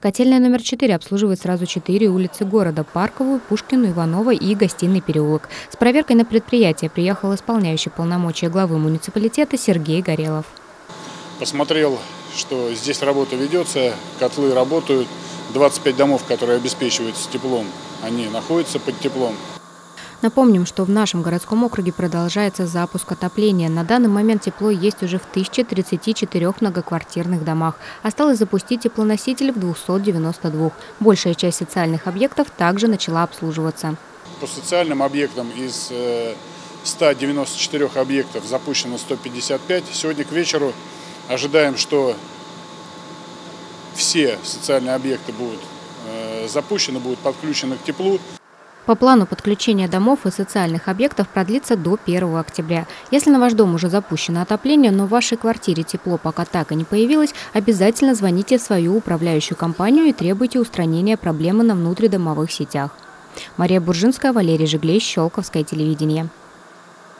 Котельная номер 4 обслуживает сразу четыре улицы города – Парковую, Пушкину, Иванова и Гостиный переулок. С проверкой на предприятие приехал исполняющий полномочия главы муниципалитета Сергей Горелов. Посмотрел, что здесь работа ведется, котлы работают, 25 домов, которые обеспечиваются теплом, они находятся под теплом. Напомним, что в нашем городском округе продолжается запуск отопления. На данный момент тепло есть уже в 1034 многоквартирных домах. Осталось запустить теплоноситель в 292. Большая часть социальных объектов также начала обслуживаться. По социальным объектам из 194 э, объектов запущено 155. Сегодня к вечеру ожидаем, что все социальные объекты будут э, запущены, будут подключены к теплу. По плану подключение домов и социальных объектов продлится до 1 октября. Если на ваш дом уже запущено отопление, но в вашей квартире тепло пока так и не появилось, обязательно звоните в свою управляющую компанию и требуйте устранения проблемы на внутридомовых сетях. Мария Буржинская, Валерий Жиглей, Щелковское телевидение.